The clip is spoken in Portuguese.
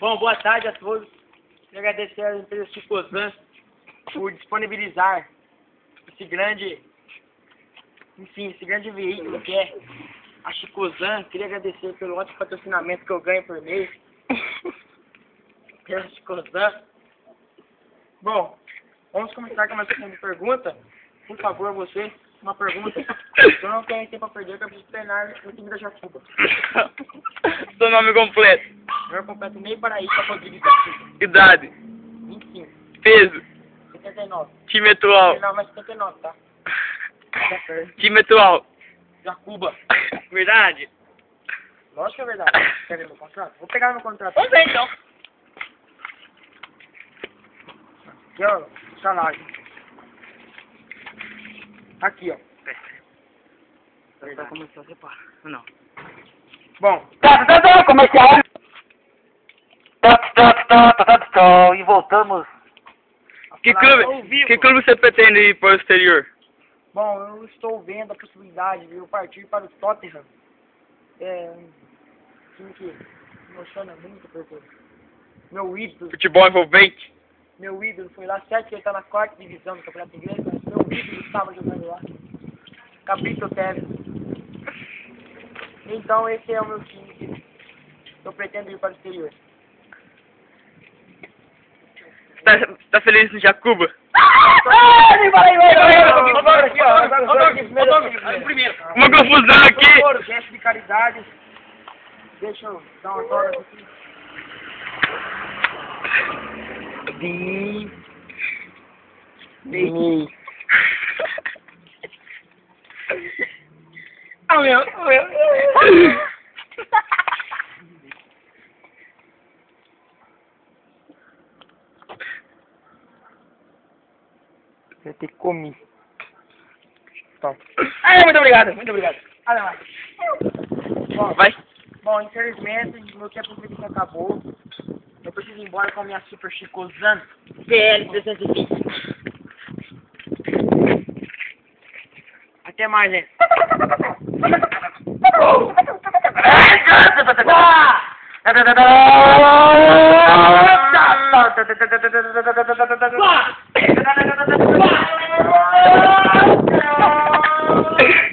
Bom, boa tarde a todos. Quero agradecer à empresa Chicozan por disponibilizar esse grande, enfim, esse grande veículo que é a Chicozan. Queria agradecer pelo ótimo patrocinamento que eu ganho por mês pela Chicozan. Bom, vamos começar com uma segunda pergunta. Por favor, você, uma pergunta. Eu não tenho tempo para perder, eu preciso treinar no time da Jacuba. Seu nome completo. Eu completo meio Paraíba Rodrigues da Silva. Idade. 25, Peso. 79. Time atual. Não, mas 79, tá? Time atual. Jacuba. Verdade. Lógico que é verdade. Quer ver meu contrato? Vou pegar meu contrato. Vamos ver então. Aqui, ó. Salário. Aqui, ó. Vai começar a separar. Não. Bom, Tá, tá, tá, comercial. Tá, tá, tá, tá, tá, tá, e voltamos. Que ao clube, que clube você pretende ir para o exterior? Bom, eu estou vendo a possibilidade de eu partir para o Tottenham. É um time que me emociona muito, porque meu ídolo, Futebol envolvente? Meu ídolo foi lá, certo que ele está na quarta divisão do Campeonato Inglês, mas meu ídolo estava jogando lá. Cabrito Tevez. Então esse é o meu time que eu pretendo ir para o exterior. Tá, tá feliz no Jacuba? Uma confusão aqui. Gesto de caridade. Deixa eu dar uma torta aqui. Di. Di. Ah, meu, meu. Eu ter que comer. Tá. Ah, muito obrigado, muito obrigado. Olha lá. Bom, Vai. Bom, infelizmente, meu tempo de acabou agora com a minha Super Chicozan PL320. Até mais, gente.